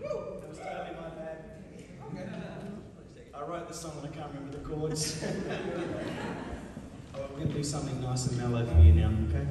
That was totally my bad. I wrote the song and I can't remember the chords. oh, we're going to do something nice and mellow for you now, okay?